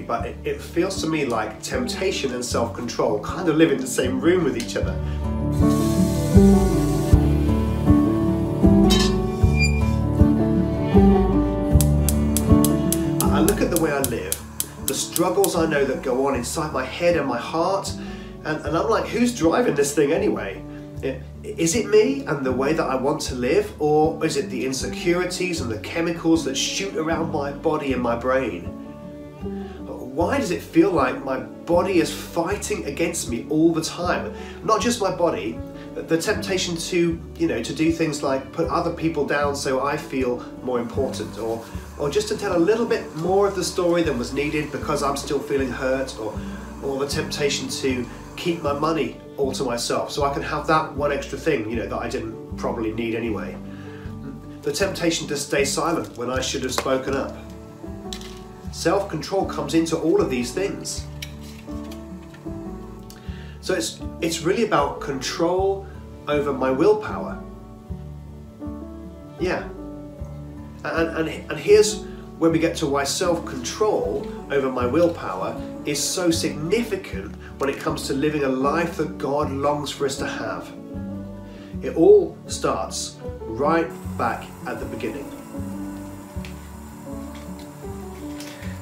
but it, it feels to me like temptation and self control kind of live in the same room with each other. I look at the way I live, the struggles I know that go on inside my head and my heart, and, and I'm like, who's driving this thing anyway? Is it me and the way that I want to live, or is it the insecurities and the chemicals that shoot around my body and my brain? Why does it feel like my body is fighting against me all the time? Not just my body, the temptation to, you know, to do things like put other people down so I feel more important, or, or just to tell a little bit more of the story than was needed because I'm still feeling hurt, or, or the temptation to keep my money all to myself so I can have that one extra thing, you know, that I didn't probably need anyway. The temptation to stay silent when I should have spoken up. Self control comes into all of these things. So it's, it's really about control over my willpower. Yeah. And, and, and here's where we get to why self control over my willpower is so significant when it comes to living a life that God longs for us to have. It all starts right back at the beginning.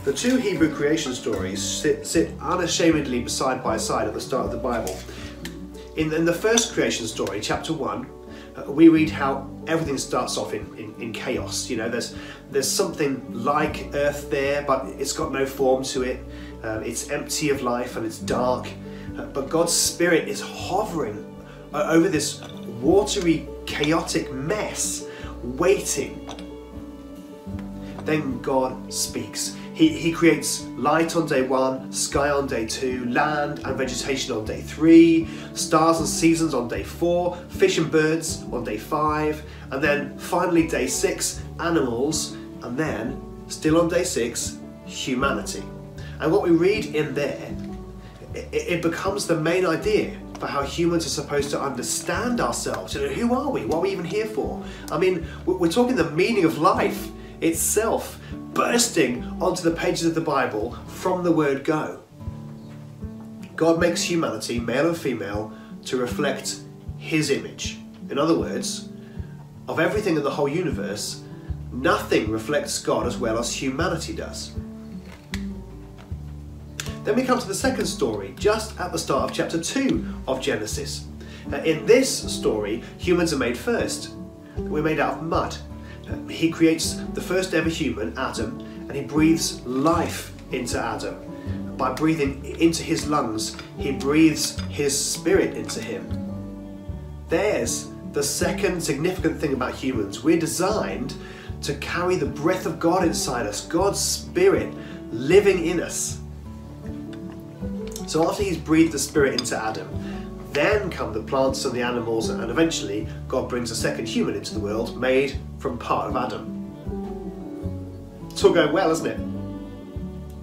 The two Hebrew creation stories sit, sit unashamedly side by side at the start of the Bible. In, in the first creation story, chapter 1, uh, we read how everything starts off in, in, in, chaos. You know, there's there's something like Earth there, but it's got no form to it. Uh, it's empty of life and it's dark. Uh, but God's Spirit is hovering uh, over this watery, chaotic mess, waiting. Then God speaks. He, he creates light on day one, sky on day two, land and vegetation on day three, stars and seasons on day four, fish and birds on day five, and then finally day six, animals, and then, still on day six, humanity. And what we read in there, it, it becomes the main idea for how humans are supposed to understand ourselves. You know, who are we? What are we even here for? I mean, we're talking the meaning of life itself bursting onto the pages of the Bible from the word go. God makes humanity, male and female, to reflect His image. In other words, of everything in the whole universe, nothing reflects God as well as humanity does. Then we come to the second story, just at the start of chapter 2 of Genesis. In this story, humans are made first. We're made out of mud he creates the first ever human, Adam, and he breathes life into Adam. By breathing into his lungs, he breathes his spirit into him. There's the second significant thing about humans. We're designed to carry the breath of God inside us, God's spirit living in us. So after he's breathed the spirit into Adam, then come the plants and the animals, and eventually God brings a second human into the world made from part of Adam. It's all going well, isn't it?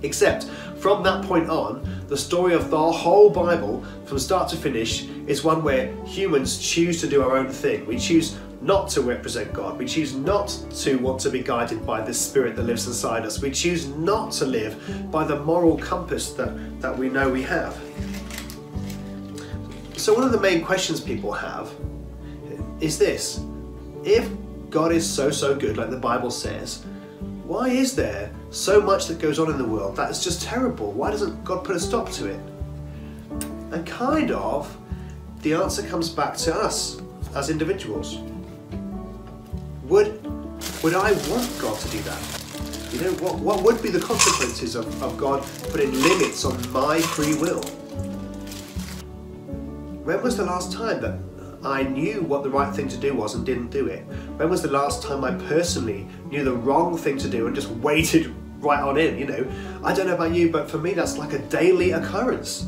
Except from that point on, the story of the whole Bible, from start to finish, is one where humans choose to do our own thing. We choose not to represent God. We choose not to want to be guided by this spirit that lives inside us. We choose not to live by the moral compass that, that we know we have. So, one of the main questions people have is this If God is so, so good, like the Bible says, why is there so much that goes on in the world that is just terrible? Why doesn't God put a stop to it? And kind of, the answer comes back to us as individuals. Would, would I want God to do that? You know, what, what would be the consequences of, of God putting limits on my free will? When was the last time that I knew what the right thing to do was and didn't do it? When was the last time I personally knew the wrong thing to do and just waited right on in? You know, I don't know about you, but for me, that's like a daily occurrence.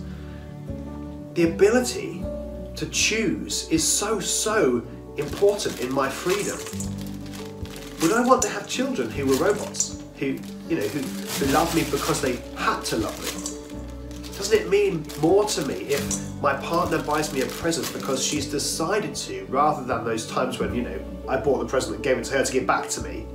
The ability to choose is so, so important in my freedom. Would I want to have children who were robots, who, you know, who, who love me because they had to love me? Doesn't it mean more to me if my partner buys me a present because she's decided to, rather than those times when, you know, I bought the present and gave it to her to give back to me?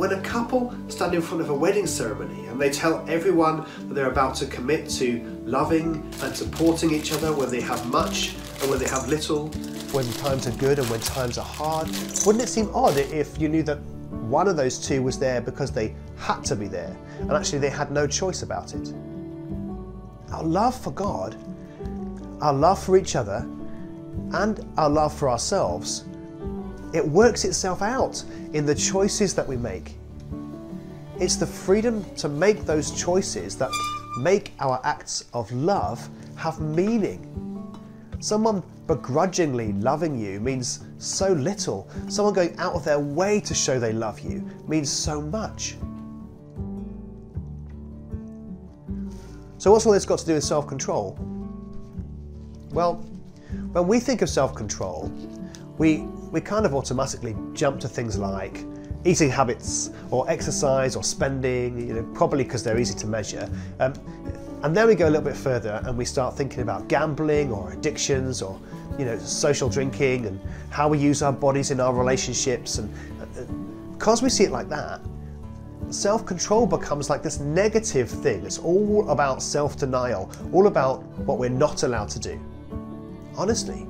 when a couple stand in front of a wedding ceremony and they tell everyone that they're about to commit to loving and supporting each other when they have much and when they have little, when times are good and when times are hard, wouldn't it seem odd if you knew that one of those two was there because they had to be there and actually they had no choice about it? Our love for God, our love for each other, and our love for ourselves, it works itself out in the choices that we make. It's the freedom to make those choices that make our acts of love have meaning. Someone begrudgingly loving you means so little. Someone going out of their way to show they love you means so much. So, what's all this got to do with self control? Well, when we think of self control, we we kind of automatically jump to things like eating habits or exercise or spending, you know, probably because they're easy to measure. Um, and then we go a little bit further and we start thinking about gambling or addictions or you know social drinking and how we use our bodies in our relationships and because uh, we see it like that self-control becomes like this negative thing it's all about self-denial all about what we're not allowed to do honestly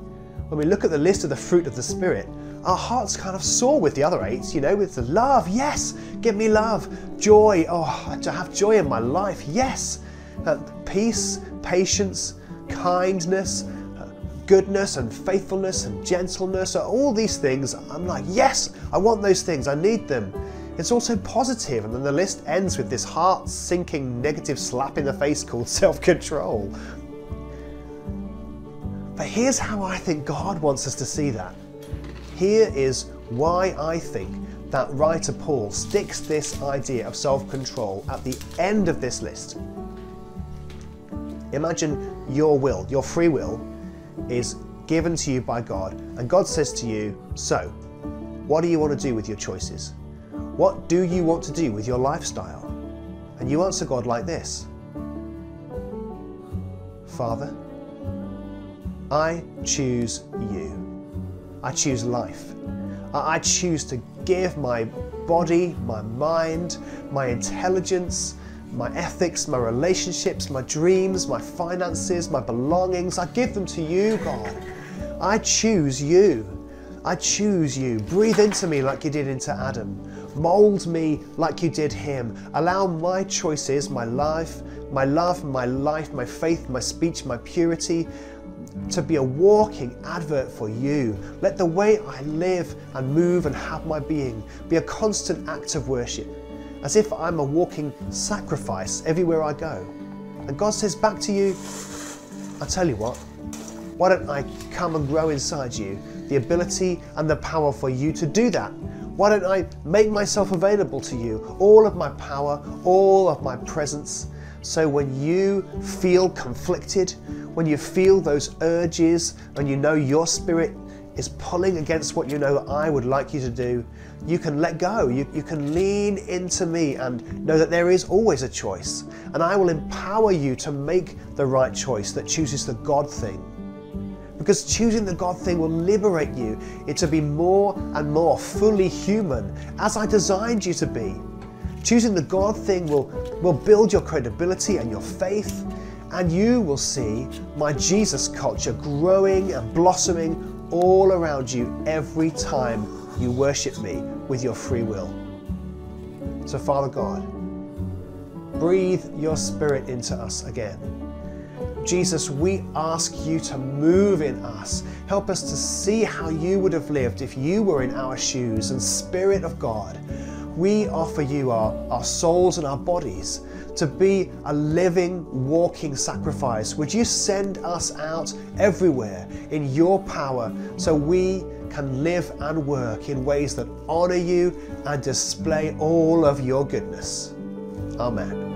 when we look at the list of the fruit of the Spirit, our hearts kind of soar with the other eight, you know, with the love, yes, give me love, joy, oh, to have joy in my life, yes, uh, peace, patience, kindness, uh, goodness and faithfulness and gentleness, uh, all these things, I'm like, yes, I want those things, I need them. It's also positive, and then the list ends with this heart sinking negative slap in the face called self control. But here's how I think God wants us to see that. Here is why I think that writer Paul sticks this idea of self control at the end of this list. Imagine your will, your free will, is given to you by God, and God says to you, So, what do you want to do with your choices? What do you want to do with your lifestyle? And you answer God like this Father, I choose you. I choose life. I choose to give my body, my mind, my intelligence, my ethics, my relationships, my dreams, my finances, my belongings. I give them to you, God. I choose you. I choose you. Breathe into me like you did into Adam. Mold me like you did him. Allow my choices, my life, my love, my life, my faith, my speech, my purity, to be a walking advert for you. Let the way I live and move and have my being be a constant act of worship, as if I'm a walking sacrifice everywhere I go. And God says back to you, I tell you what, why don't I come and grow inside you the ability and the power for you to do that? Why don't I make myself available to you, all of my power, all of my presence? So when you feel conflicted, when you feel those urges and you know your spirit is pulling against what you know I would like you to do, you can let go. You, you can lean into me and know that there is always a choice. And I will empower you to make the right choice that chooses the God thing. Because choosing the God thing will liberate you to be more and more fully human as I designed you to be. Choosing the God thing will, will build your credibility and your faith and you will see my Jesus culture growing and blossoming all around you every time you worship me with your free will. So, Father God, breathe your spirit into us again. Jesus, we ask you to move in us. Help us to see how you would have lived if you were in our shoes. And Spirit of God, we offer you our, our souls and our bodies to be a living, walking sacrifice. Would you send us out everywhere in your power so we can live and work in ways that honor you and display all of your goodness? Amen.